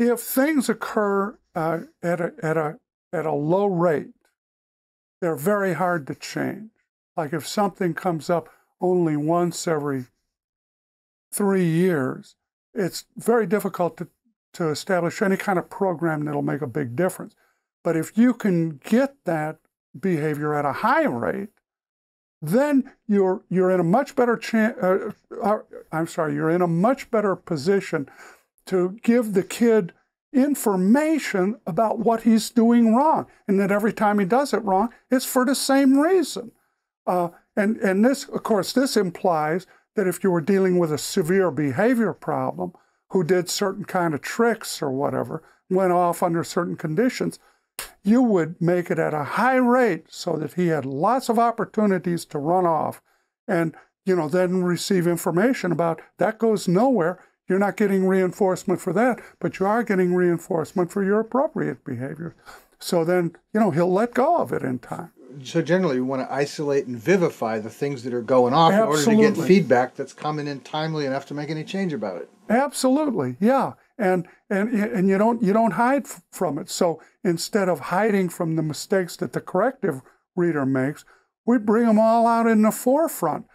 if things occur uh, at, a, at, a, at a low rate, they're very hard to change. Like if something comes up only once every three years, it's very difficult to, to establish any kind of program that'll make a big difference. But if you can get that behavior at a high rate, then you're you're in a much better chance. Uh, uh, I'm sorry, you're in a much better position to give the kid information about what he's doing wrong, and that every time he does it wrong, it's for the same reason. Uh, and and this, of course, this implies that if you were dealing with a severe behavior problem, who did certain kind of tricks or whatever, went off under certain conditions, you would make it at a high rate so that he had lots of opportunities to run off and you know then receive information about that goes nowhere you're not getting reinforcement for that but you are getting reinforcement for your appropriate behavior. So then you know he'll let go of it in time. So generally we want to isolate and vivify the things that are going off Absolutely. in order to get feedback that's coming in timely enough to make any change about it. Absolutely yeah. And and and you don't you don't hide from it. So instead of hiding from the mistakes that the corrective reader makes, we bring them all out in the forefront